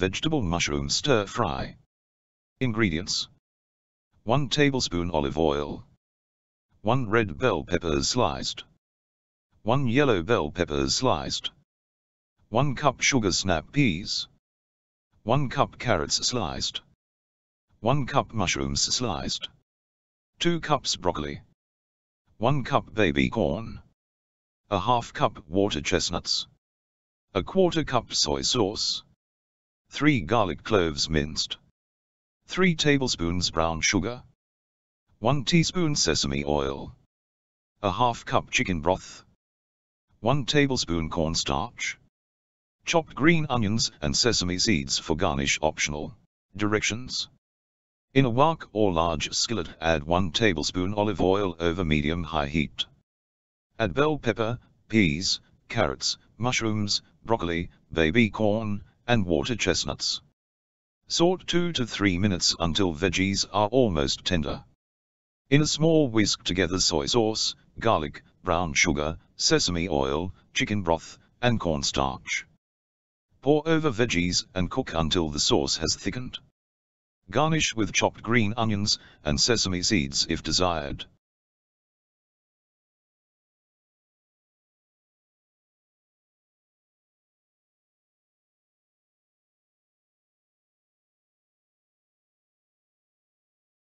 Vegetable mushroom stir fry. Ingredients 1 tablespoon olive oil. 1 red bell pepper sliced. 1 yellow bell pepper sliced. 1 cup sugar snap peas. 1 cup carrots sliced. 1 cup mushrooms sliced. 2 cups broccoli. 1 cup baby corn. A half cup water chestnuts. A quarter cup soy sauce. 3 garlic cloves minced. 3 tablespoons brown sugar. 1 teaspoon sesame oil. A half cup chicken broth. 1 tablespoon cornstarch. Chopped green onions and sesame seeds for garnish optional. Directions. In a wok or large skillet add 1 tablespoon olive oil over medium-high heat. Add bell pepper, peas, carrots, mushrooms, broccoli, baby corn, and water chestnuts. Sauté 2 to 3 minutes until veggies are almost tender. In a small whisk together soy sauce, garlic, brown sugar, sesame oil, chicken broth, and cornstarch. Pour over veggies and cook until the sauce has thickened. Garnish with chopped green onions and sesame seeds if desired.